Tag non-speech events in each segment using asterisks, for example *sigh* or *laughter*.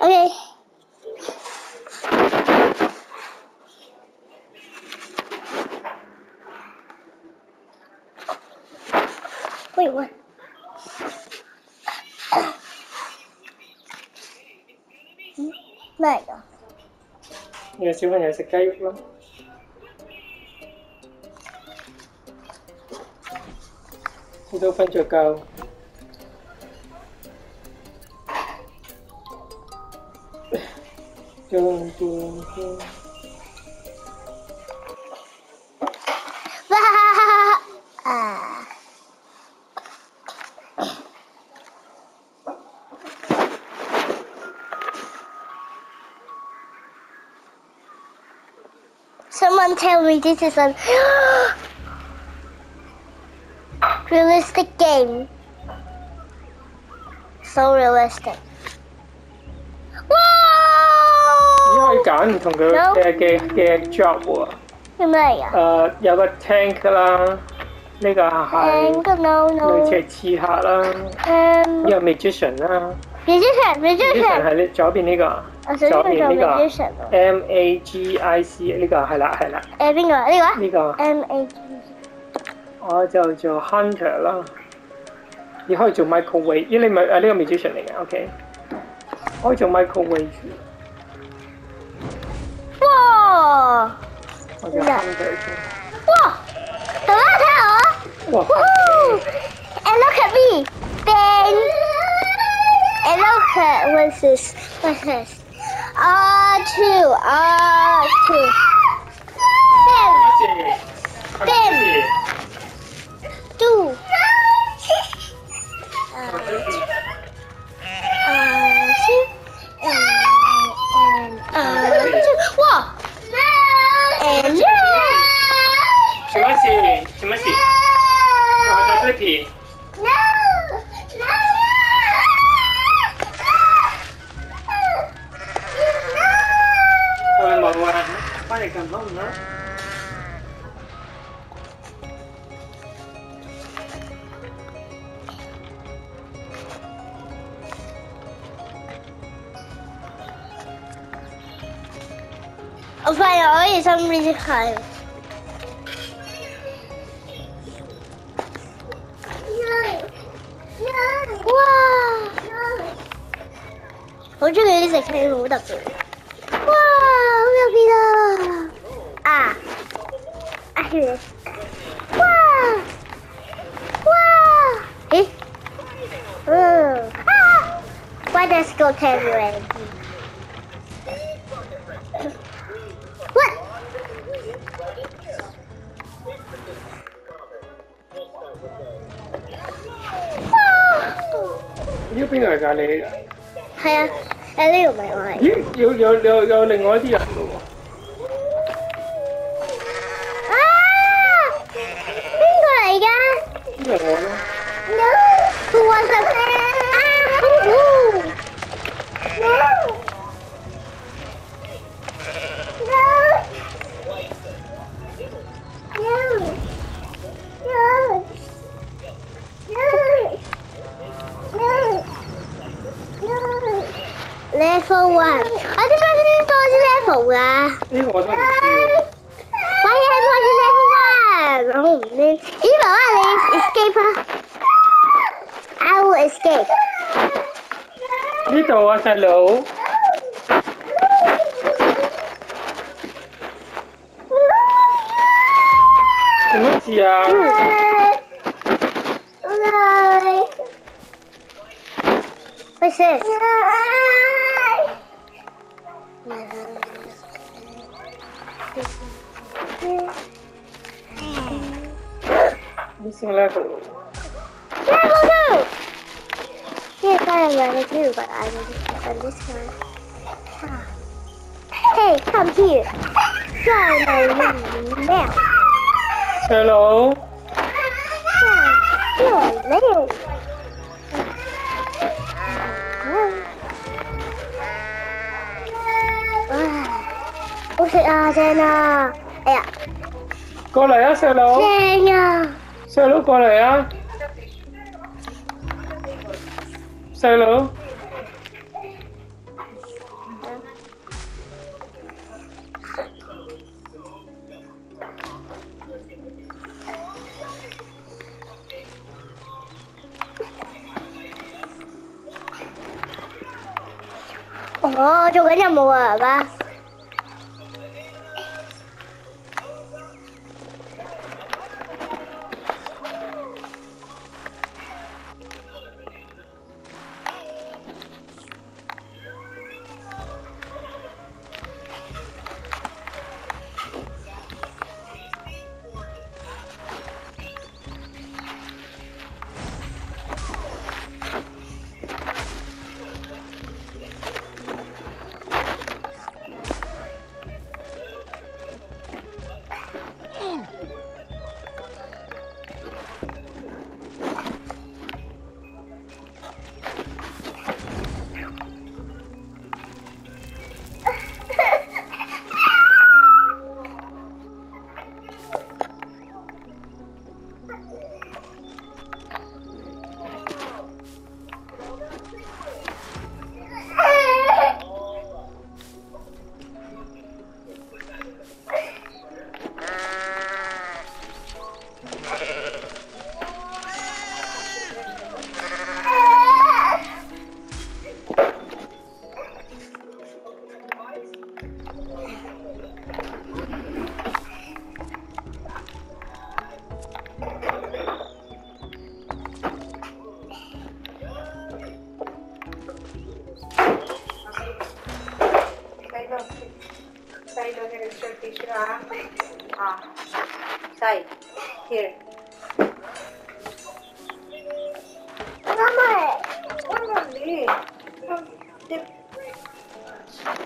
ok. Wait, what? Này rồi Người siêu hình sẽ cay lắm. Thì tôi phân chờ cầu. Someone tell me this is a *gasps* realistic game. So realistic. 揀唔同嘅嘅嘅嘅 job 喎。叫咩啊？誒有個 tank 啦，呢個係類似係刺客啦。呢個 magician 啦。magician magician 係呢左邊呢個。左邊呢個。M A G I C 呢個係啦係啦。誒邊個？呢個？呢個。M A G。我就做 hunter 啦。你可以做 microwave，因為你咪誒呢個 magician 嚟嘅，OK。可以做 microwave。 와. whoa! 와. 너무 잘해. 우후. And look at me. then. And look at what's this? What's this? R two. R two. Oh But always I'm really hard. 와! 어제 여기서 제일 못하고. 와! 여기다! 아! 아, 그래. 와! 와! 에? 응. 아! Why does go to everywhere? 呢個邊個嚟㗎？你㗎？係啊，誒呢度唔係我嚟。咦？有有有有另外一啲人多啲 level 㗎？呢个我都唔知。我系我系 level one，我唔知。咦，爸爸你 escape 啊？I will escape。呢度啊，细佬。什么事啊？What's this? Bismillahirrahmanirrahim. No, no, no! Yes, I am running too, but I will just on this one. Ah. Hey, come here. Try my mouth. Hello? Ah, you're late. Ôi trời ơi, Jenna Ê ạ Cô lấy á, hello Jenna Sao lũ qua này á? Sao lũ? Ủa, chỗ cái nhà mùa à ba?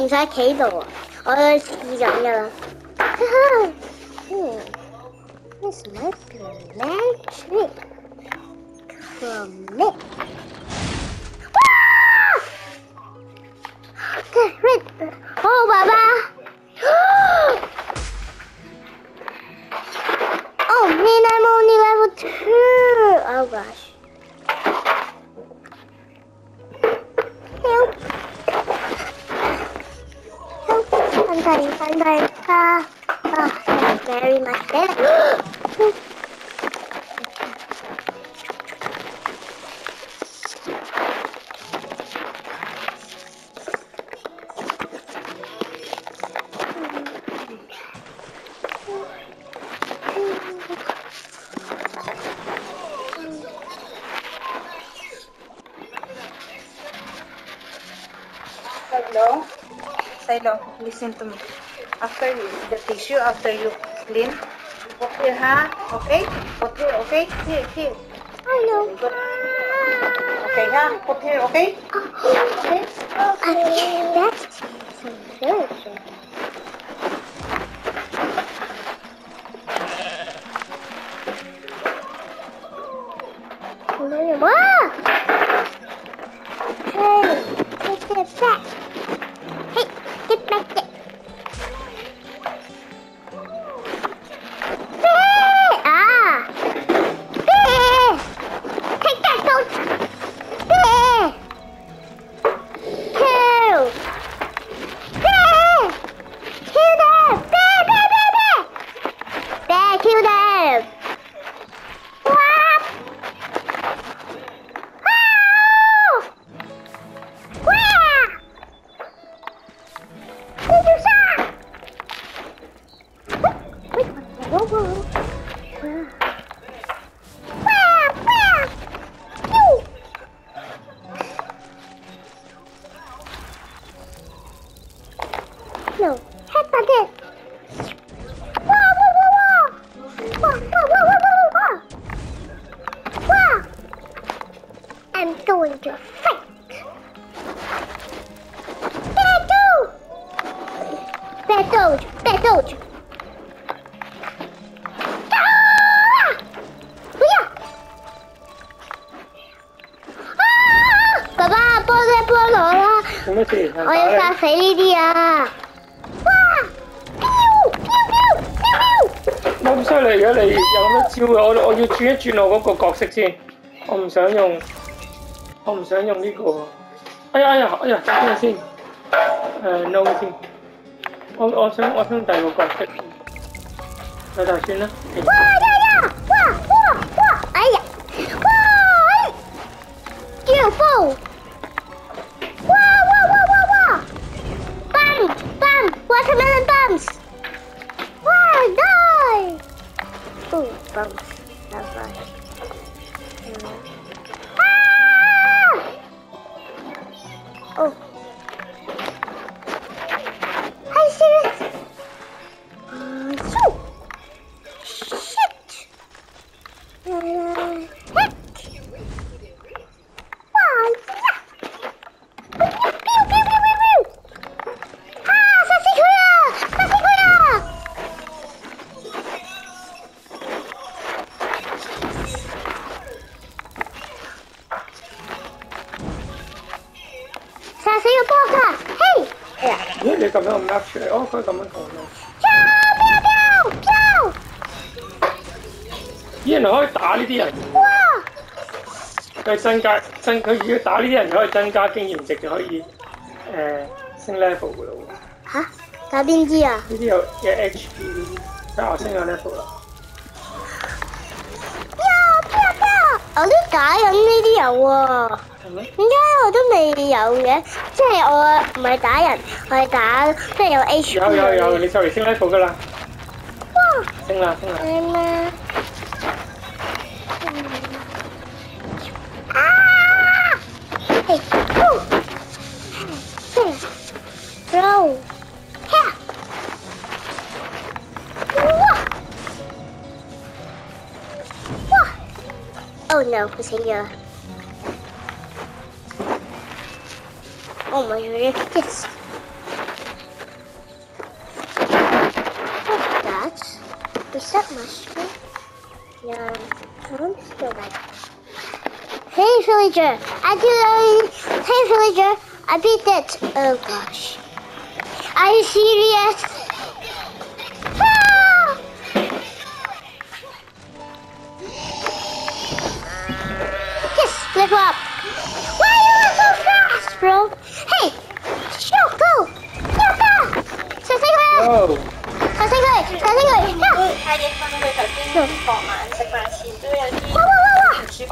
唔使企度啊，我都黐紧噶啦。嗯，为什么表面？Silo, listen to me. After you, the tissue, after you clean, put here, ha? Okay? Put here, okay? Here, here. I know. Good. Okay, ha? Put here, okay? Okay? Okay, that's 飙你，咁犀利嘅你有乜招嘅？我我要转一转我嗰个角色先，我唔想用，我唔想用呢、个。哎呀哎呀哎呀，等阵先。诶、no 先。我我想我想第二个角色。咪就算啦。飙！哇呀呀！哇哇哇！哎呀！哇！叫风！哇哇哇哇哇！Bum bum watermelon bumps！ bumps. That's why. Ah! Oh. 呃出嚟？哦，佢咁樣講咯。飄飄飄咦？原來可以打呢啲人，哇！佢增加增佢如果打呢啲人就可以增加經驗值，就可以诶、升 level 噶咯。吓？打邊啲啊？呢啲有有 HP 呢啲，但係我升咗 level 啦。飄飄飄！我都打緊呢啲人喎，点解我都未有嘅？即系我唔系打人，我系打即系有 HP 有有有，你就嚟升 level 噶啦，哇！升啦升啦。系咩？啊！嘿，呼！嘿，throw，哈！哇！哇！Oh no， Oh my god, yes. What's that? Is that mushroom? Yeah, I'm still like. Hey villager, I do. Hey villager, I beat it. Oh gosh. Are you serious? Ah! Yes, live up.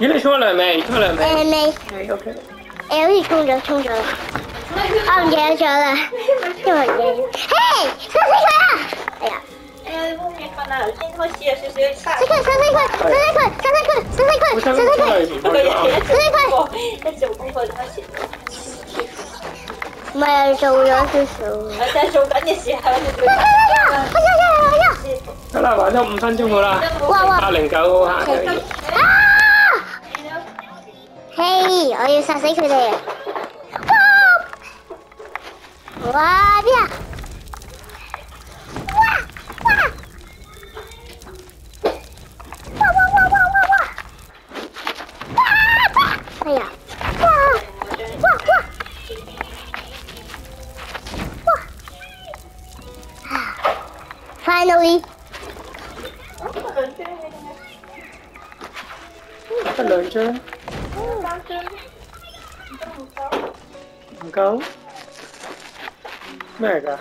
你嚟充两枚，充两枚。M A，系 OK。L 已充咗，充咗。我唔抢咗啦，因为，*laughs* 嘿，三十块啊！哎呀，哎呀，冇咩可能，今次好少少。三十一块，三十一块，三十一块，三十一块，三十一块，三十一块。一十五分开始。唔系做咗少少，系最紧嘅时候。得啦，玩咗五分钟好啦，八零九好行。嘿，我要殺死佢哋！哇！哇邊啊！咩嚟㗎？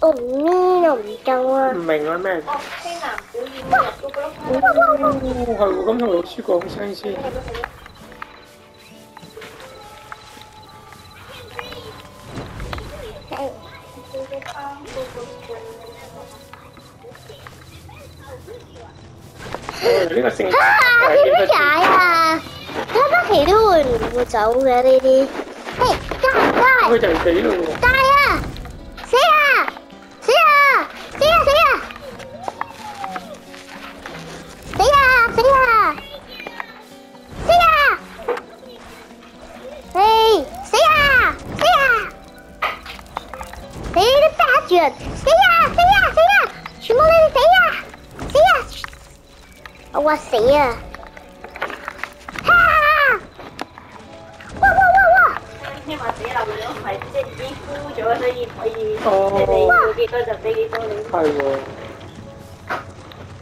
我唔呢又唔够啊唔！明啊咩？哦，听男表演入嗰个咯。哦，系喎，咁同老师讲声先。哦呢个圣啊！点解啊？睇翻期都会唔会走嘅呢啲？ 嘿，街街佢就嚟死咯喎！街啊！死啊！死啊！死啊！死啊！死啊！死啊！死啊！嘿！死啊！死啊！死都打住人！死啊！死啊！死啊！全部你哋 咗，所以唔可以你哋要几多就俾几多你。系喎，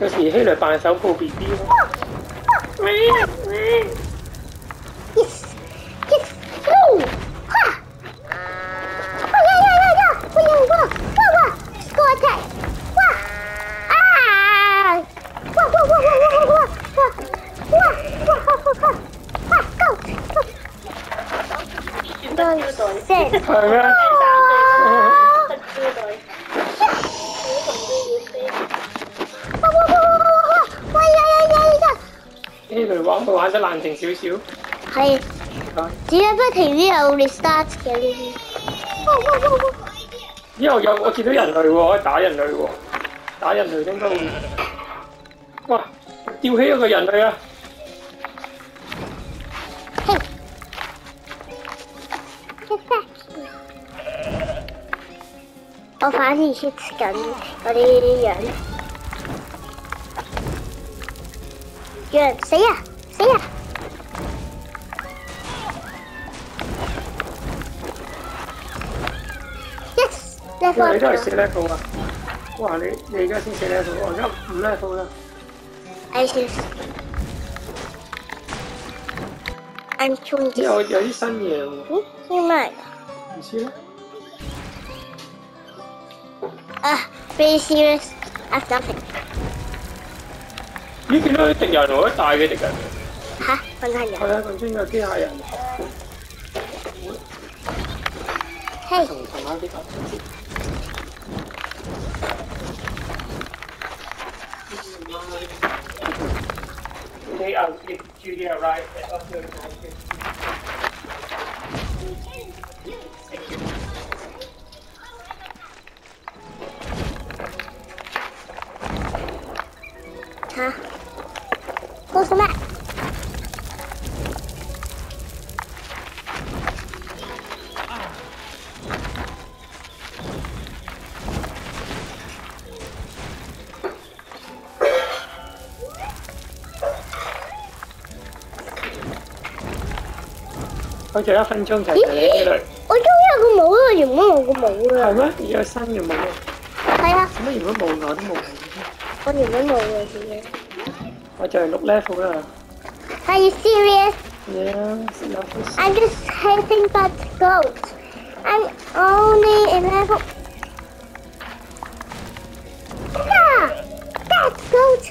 有时希来扮手抱 B B 咯。 Yes! Yes! 来玩到玩得冷静少少。系只系不停都有 restart 嘅呢啲。哇哇哇哇！之后有我见到人类喎，可以打人类喎，打人类应该会。哇！吊起一个人类啊！嘿，get back！我反而 hit 紧嗰啲人，人死啊 死啊！Yes，哇！你都系 level 四 level 啊！哇！你你而家先四 level，我而家五 level 啦。 I see. I'm trying 之 to. 后有啲新嘢喎，嗯，咩嚟㗎？唔知咧。啊，very serious. I've nothing. 咦？见到啲敌人喎，啲大嘅敌人。 hả? Vân Thanh à Phải thằng Trinh là kia hại à Hey. Thằng thằng nó đi arrived, they're 我仲有一分钟就系你呢类，我终于有个帽啦，原本冇个帽啦。系咩？而家新嘅冇啊？系啊，点解原本冇我都冇？我原本冇嘅自己。我就系六 level 啦。 Are you serious? Yeah, level I'm just having but gold. I'm only in level. Yeah, that's gold.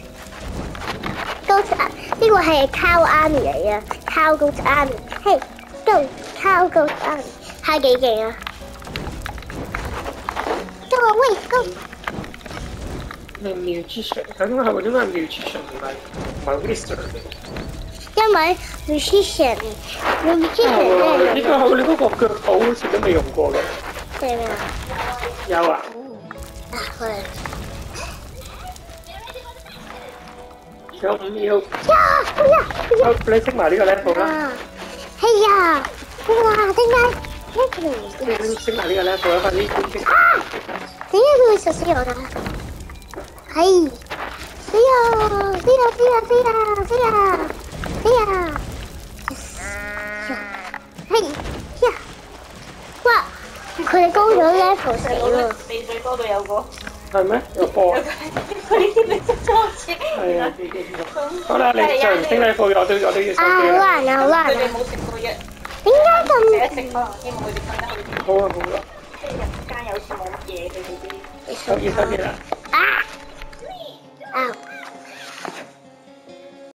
Gold 啊，呢个系 cow army 嚟嘅，cow goat army。Hey, 좀 타고 하게 해요. 너무 있고. 내 뮤지션, 당하고 누가 뮤지션 말, 말 그랬었는데. 정말 뮤지션, 뮤지션. 이거 하고 이거 그 거울 쓰는 용 거로. 그래요. 야와. 아, 그래. 그럼 이거. 야, 야, 야. 블랙색 말이가 래퍼가. 呀！哇，真个，那可能是。先把那个来，我要把那。啊！谁呀？这位小室友呢？哎，谁呀？谁呀？谁呀？谁呀？谁呀？谁呀哎呀，嘿，呀，哇！佢哋高咗 level 四咯。未最高都有个。系咩？有波。佢呢啲咪识多次。系啊，好啦，你上唔升 level 嘅，我都我都要收机啊，好啦。难啊，好难啊！佢哋冇食过药。 点解咁？食一食可能希望佢哋瞓得好啲。好啊好啊，即系日间有时冇乜嘢佢哋啲。收嘢收嘢啦。啊！啊！